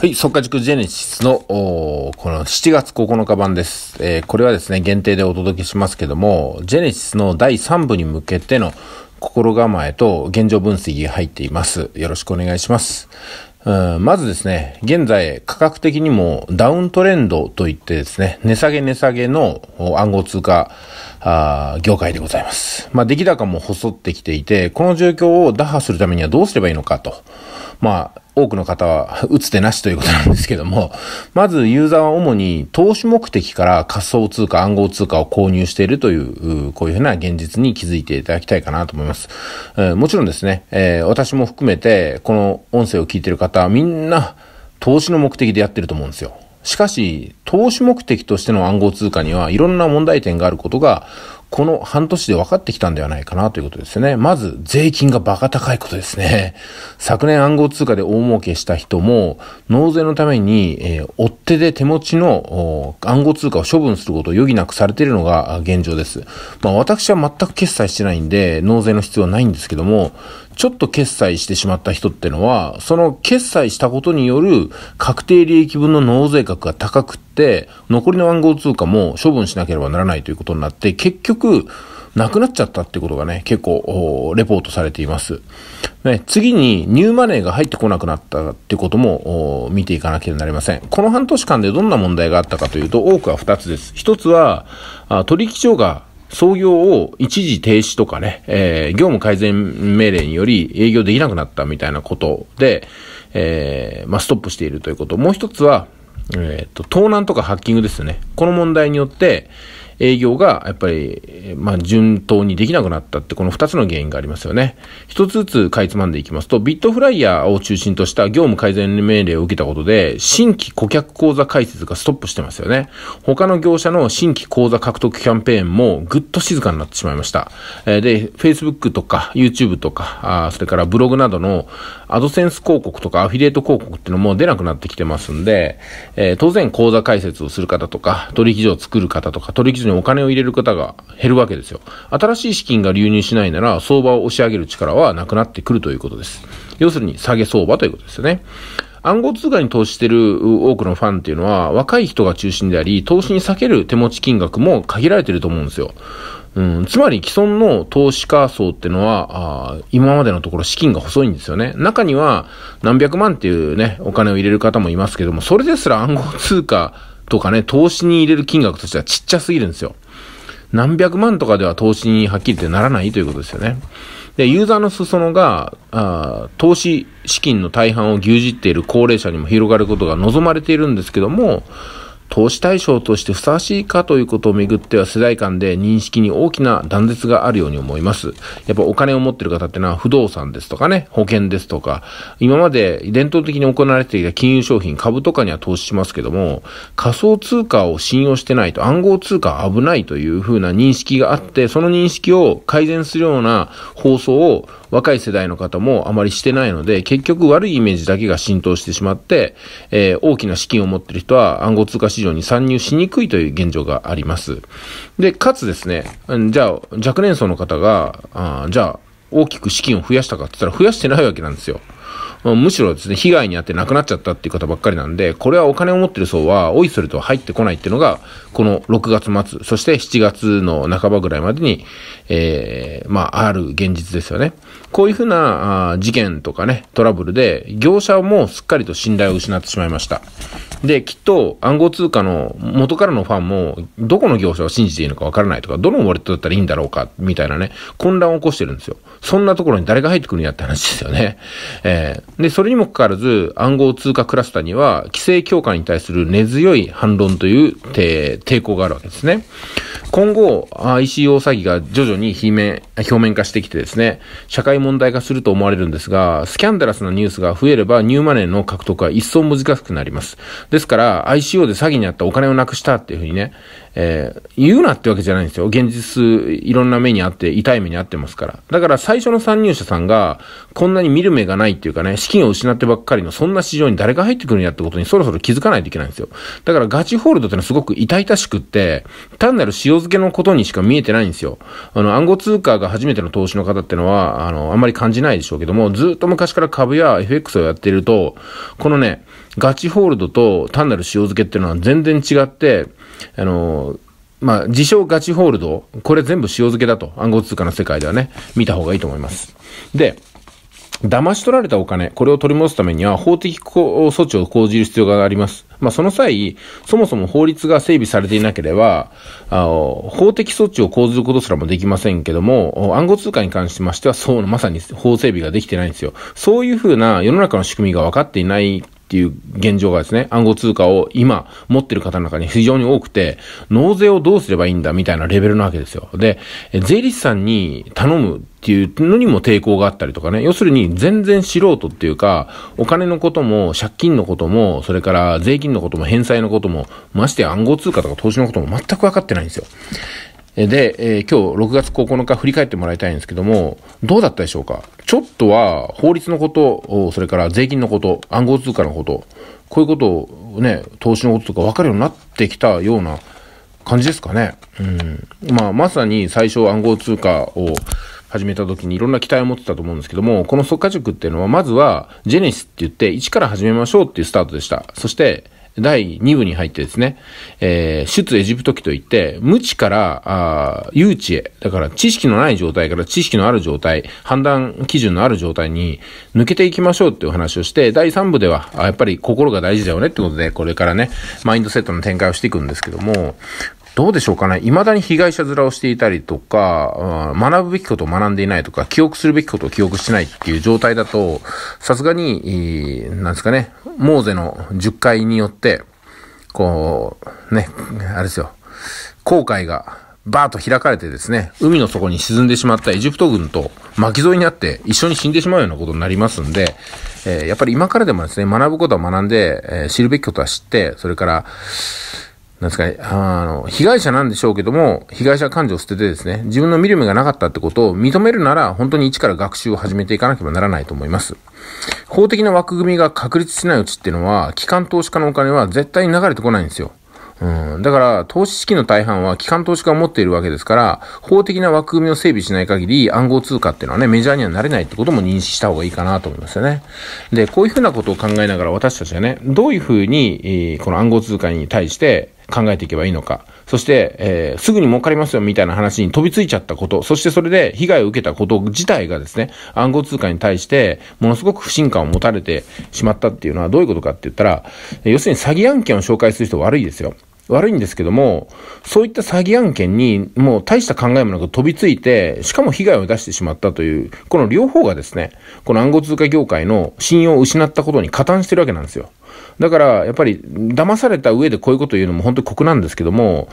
はい、速化塾ジェネシスの、この7月9日版です、えー、これはですね、限定でお届けしますけども、ジェネシスの第3部に向けての心構えと現状分析が入っています。よろしくお願いします。まずですね、現在価格的にもダウントレンドといってですね、値下げ値下げの暗号通貨業界でございます。まあ、出来高も細ってきていて、この状況を打破するためにはどうすればいいのかと。まあ、多くの方は 打つ手なしということなんですけども、まずユーザーは主に投資目的から仮想通貨、暗号通貨を購入しているという、こういうふうな現実に気づいていただきたいかなと思います。えー、もちろんですね、えー、私も含めて、この音声を聞いてる方はみんな投資の目的でやってると思うんですよ。しかし、投資目的としての暗号通貨にはいろんな問題点があることがこの半年で分かってきたんではないかなということですね。まず、税金がバカ高いことですね。昨年暗号通貨で大儲けした人も、納税のために、えー、追っ手で手持ちの暗号通貨を処分することを余儀なくされているのが現状です。まあ私は全く決済してないんで、納税の必要はないんですけども、ちょっと決済してしまった人ってのは、その決済したことによる確定利益分の納税額が高くって、残りの暗号通貨も処分しなければならないということになって、結局、なくなっちゃったってことがね、結構、レポートされています。ね、次に、ニューマネーが入ってこなくなったってことも、見ていかなければなりません。この半年間でどんな問題があったかというと、多くは2つです。1つは、取引所が創業を一時停止とかね、えー、業務改善命令により営業できなくなったみたいなことで、えー、まあ、ストップしているということ。もう一つは、えっ、ー、と、盗難とかハッキングですね。この問題によって、営業がやっぱり、まあ、順当にできなくなったって、この2つの原因がありますよね。一つずつかいつまんでいきますと、ビットフライヤーを中心とした業務改善命令を受けたことで、新規顧客口座開設がストップしてますよね。他の業者の新規口座獲得キャンペーンもぐっと静かになってしまいました。で、Facebook とか YouTube とか、あそれからブログなどのアドセンス広告とかアフィリエイト広告っていうのも出なくなってきてますんで、えー、当然口座開設をする方とか、取引所を作る方とか、取引所にお金を入れる方が減るわけですよ。新しい資金が流入しないなら、相場を押し上げる力はなくなってくるということです。要するに、下げ相場ということですよね。暗号通貨に投資してる多くのファンっていうのは、若い人が中心であり、投資に避ける手持ち金額も限られてると思うんですよ。うん、つまり既存の投資家層っていうのはあ、今までのところ資金が細いんですよね。中には何百万っていうね、お金を入れる方もいますけども、それですら暗号通貨とかね、投資に入れる金額としてはちっちゃすぎるんですよ。何百万とかでは投資にはっきり言ってならないということですよね。で、ユーザーの裾野が、あ投資資金の大半を牛耳っている高齢者にも広がることが望まれているんですけども、投資対象としてふさわしいかということをめぐっては世代間で認識に大きな断絶があるように思います。やっぱお金を持ってる方ってのは不動産ですとかね、保険ですとか、今まで伝統的に行われていた金融商品、株とかには投資しますけども、仮想通貨を信用してないと暗号通貨危ないというふうな認識があって、その認識を改善するような放送を若い世代の方もあまりしてないので、結局悪いイメージだけが浸透してしまって、えー、大きな資金を持ってる人は暗号通貨市場に参入しにくいという現状があります。で、かつですね、じゃあ、若年層の方が、あじゃあ、大きく資金を増やしたかって言ったら増やしてないわけなんですよ。むしろですね、被害に遭って亡くなっちゃったっていう方ばっかりなんで、これはお金を持ってる層は、おいそれと入ってこないっていうのが、この6月末、そして7月の半ばぐらいまでに、えー、まあ、ある現実ですよね。こういうふうな事件とかね、トラブルで、業者もすっかりと信頼を失ってしまいました。で、きっと暗号通貨の元からのファンも、どこの業者を信じていいのかわからないとか、どのウォレットだったらいいんだろうか、みたいなね、混乱を起こしてるんですよ。そんなところに誰が入ってくるんやって話ですよね。えー、で、それにもかかわらず、暗号通貨クラスターには、規制強化に対する根強い反論という抵抗があるわけですね。今後、ICO 詐欺が徐々に表面表面化してきてですね、社会問題化すると思われるんですが、スキャンダラスなニュースが増えれば、ニューマネーの獲得は一層難しくなります。ですから、ICO で詐欺にあったお金をなくしたっていうふうにね、えー、言うなってわけじゃないんですよ。現実、いろんな目にあって、痛い目にあってますから。だから最初の参入者さんが、こんなに見る目がないっていうかね、資金を失ってばっかりの、そんな市場に誰が入ってくるんやってことにそろそろ気づかないといけないんですよ。だからガチホールドってのはすごく痛々しくって、単なる塩漬けのことにしか見えてないんですよ。あの、暗号通貨が初めての投資の方ってのは、あの、あんまり感じないでしょうけども、ずっと昔から株や FX をやっていると、このね、ガチホールドと単なる塩漬けっていうのは全然違って、あの、まあ、自称ガチホールド、これ全部塩漬けだと、暗号通貨の世界ではね、見た方がいいと思います。で、騙し取られたお金、これを取り戻すためには法的措置を講じる必要があります。まあ、その際、そもそも法律が整備されていなければ、あの法的措置を講ずることすらもできませんけども、暗号通貨に関しましては、そう、まさに法整備ができてないんですよ。そういうふうな世の中の仕組みが分かっていないっていう現状がですね、暗号通貨を今持ってる方の中に非常に多くて、納税をどうすればいいんだみたいなレベルなわけですよ。で、税理士さんに頼むっていうのにも抵抗があったりとかね、要するに全然素人っていうか、お金のことも、借金のことも、それから税金のことも、返済のことも、ましてや暗号通貨とか投資のことも全く分かってないんですよ。で、えー、今日6月9日振り返ってもらいたいんですけども、どうだったでしょうか？ちょっとは法律のこと、それから税金のこと、暗号通貨のこと、こういうことをね、投資のこととか分かるようになってきたような感じですかね？うん。まあ、まさに最初暗号通貨を始めた時にいろんな期待を持ってたと思うんですけども、この速化塾っていうのはまずはジェネシスって言って一から始めましょうっていうスタートでした。そして、第2部に入ってですね、えー、出エジプト記といって、無知から、あ誘致へ、だから知識のない状態から知識のある状態、判断基準のある状態に抜けていきましょうっていう話をして、第3部では、あやっぱり心が大事だよねってことで、これからね、マインドセットの展開をしていくんですけども、どうでしょうかね。未だに被害者面をしていたりとか、学ぶべきことを学んでいないとか、記憶するべきことを記憶しないっていう状態だと、さすがに、なんですかね、モーゼの10回によって、こう、ね、あれですよ、航海がバーッと開かれてですね、海の底に沈んでしまったエジプト軍と巻き添えにあって一緒に死んでしまうようなことになりますんで、えー、やっぱり今からでもですね、学ぶことは学んで、えー、知るべきことは知って、それから、なんですかね、あの、被害者なんでしょうけども、被害者感情を捨ててですね、自分の見る目がなかったってことを認めるなら、本当に一から学習を始めていかなければならないと思います。法的な枠組みが確立しないうちっていうのは、機関投資家のお金は絶対に流れてこないんですよ。うん。だから、投資資金の大半は機関投資家が持っているわけですから、法的な枠組みを整備しない限り暗号通貨っていうのはね、メジャーにはなれないってことも認識した方がいいかなと思いますよね。で、こういうふうなことを考えながら私たちはね、どういうふうに、この暗号通貨に対して、考えていけばいいのか。そして、えー、すぐに儲かりますよみたいな話に飛びついちゃったこと、そしてそれで被害を受けたこと自体がですね、暗号通貨に対してものすごく不信感を持たれてしまったっていうのはどういうことかって言ったら、要するに詐欺案件を紹介する人悪いですよ。悪いんですけども、そういった詐欺案件にもう大した考えもなく飛びついて、しかも被害を出してしまったという、この両方がですね、この暗号通貨業界の信用を失ったことに加担してるわけなんですよ。だから、やっぱり、騙された上でこういうことを言うのも本当に酷なんですけども、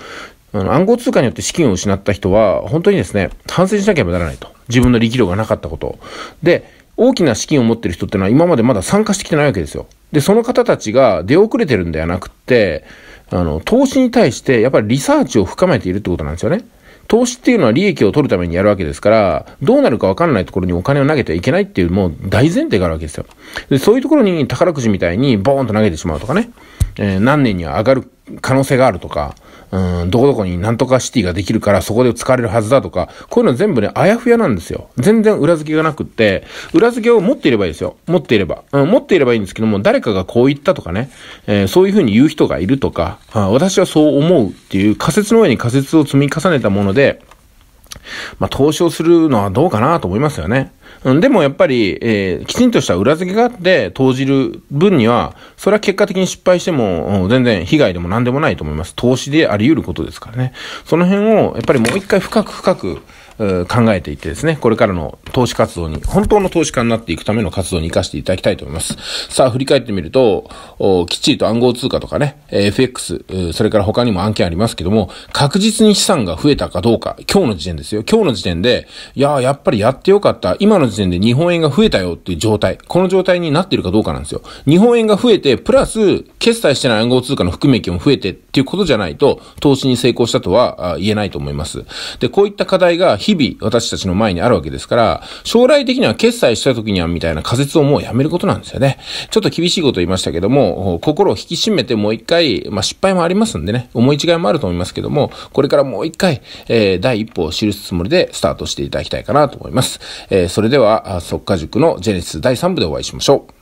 あの暗号通貨によって資金を失った人は、本当にですね、反省しなければならないと。自分の力量がなかったこと。で、大きな資金を持ってる人ってのは今までまだ参加してきてないわけですよ。で、その方たちが出遅れてるんではなくって、あの、投資に対してやっぱりリサーチを深めているってことなんですよね。投資っていうのは利益を取るためにやるわけですから、どうなるかわかんないところにお金を投げてはいけないっていうもう大前提があるわけですよ。で、そういうところに宝くじみたいにボーンと投げてしまうとかね、えー、何年には上がる可能性があるとか、うん、どこどこになんとかシティができるからそこで使われるはずだとか、こういうの全部ね、あやふやなんですよ。全然裏付けがなくって、裏付けを持っていればいいですよ。持っていれば。うん、持っていればいいんですけども、誰かがこう言ったとかね、えー、そういうふうに言う人がいるとか、あ私はそう思うっていう仮説の上に仮説を積み重ねたもので、まあ、投資をするのはどうかなと思いますよね。うん、でもやっぱり、えー、きちんとした裏付けがあって投じる分には、それは結果的に失敗しても、全然被害でも何でもないと思います。投資であり得ることですからね。その辺を、やっぱりもう一回深く深く、考えていってですね、これからの投資活動に、本当の投資家になっていくための活動に活かしていただきたいと思います。さあ、振り返ってみると、きっちりと暗号通貨とかね、FX、それから他にも案件ありますけども、確実に資産が増えたかどうか、今日の時点ですよ。今日の時点で、いややっぱりやってよかった。今の時点で日本円が増えたよっていう状態。この状態になっているかどうかなんですよ。日本円が増えて、プラス、決済してない暗号通貨の含み益も増えてっていうことじゃないと、投資に成功したとは言えないと思います。で、こういった課題が日々私たちの前にあるわけですから、将来的には決済した時にはみたいな仮説をもうやめることなんですよね。ちょっと厳しいこと言いましたけども、心を引き締めてもう一回、まあ、失敗もありますんでね、思い違いもあると思いますけども、これからもう一回、えー、第一歩を記すつもりでスタートしていただきたいかなと思います。えー、それでは、速稼塾のジェネシス第3部でお会いしましょう。